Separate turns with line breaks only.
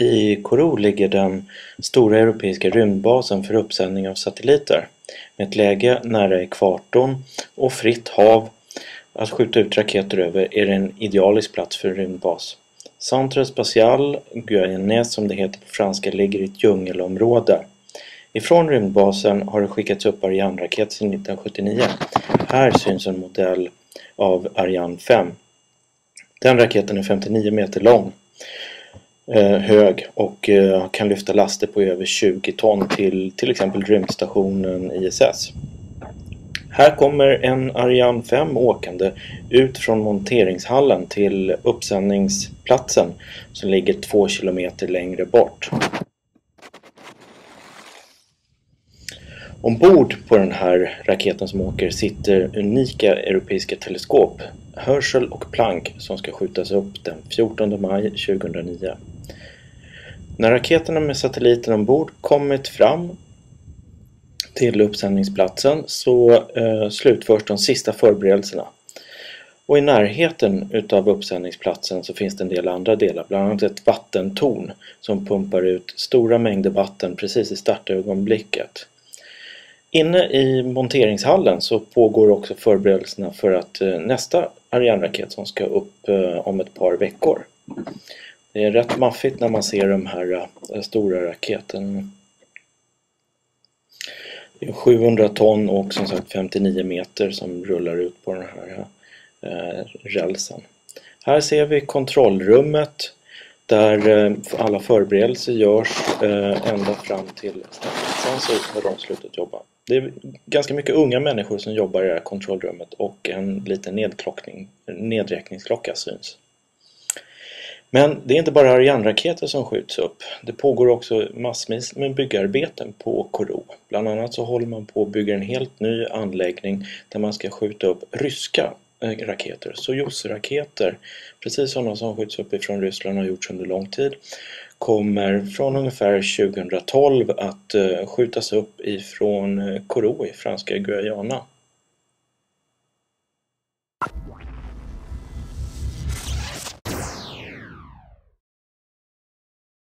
I Kourou ligger den stora europeiska rymdbasen för uppsändning av satelliter. Med ett läge nära ekvatorn och fritt hav att skjuta ut raketer över är det en idealisk plats för en rymdbas. Centre Spatial Guyanais som det heter på franska ligger i ett djungelområde. Ifrån rymdbasen har det skickats upp Ariane-raket sedan 1979. Här syns en modell av Ariane 5. Den raketen är 59 meter lång Eh, hög och eh, kan lyfta laster på över 20 ton till till exempel rymdstationen ISS. Här kommer en Ariane 5 åkande ut från monteringshallen till uppsändningsplatsen som ligger två kilometer längre bort. Ombord på den här raketen som åker sitter unika europeiska teleskop Herschel och Planck som ska skjutas upp den 14 maj 2009. När raketerna med satelliten ombord kommit fram till uppsändningsplatsen så eh, slutförs de sista förberedelserna. Och i närheten utav uppsändningsplatsen så finns det en del andra delar, bland annat ett vattentorn som pumpar ut stora mängder vatten precis i startögonblicket. Inne i monteringshallen så pågår också förberedelserna för att eh, nästa Ariane-raket som ska upp eh, om ett par veckor. Det är rätt maffigt när man ser de här eh, stora raketen. Det är 700 ton och som sagt 59 meter som rullar ut på den här eh, rälsen. Här ser vi kontrollrummet där eh, alla förberedelser görs ända fram till Sen så har de slutat jobba. Det är ganska mycket unga människor som jobbar i det här kontrollrummet och en liten nedräkningsklocka syns. Men det är inte bara Ariane-raketer som skjuts upp. Det pågår också massvis med byggarbeten på Kourou. Bland annat så håller man på att bygga en helt ny anläggning där man ska skjuta upp ryska eh, raketer, Sojus-raketer, precis sådana som skjuts upp ifrån Ryssland har gjorts under lång tid, kommer från ungefär 2012 att eh, skjutas upp ifrån eh, Koro Kourou i franska Guyana.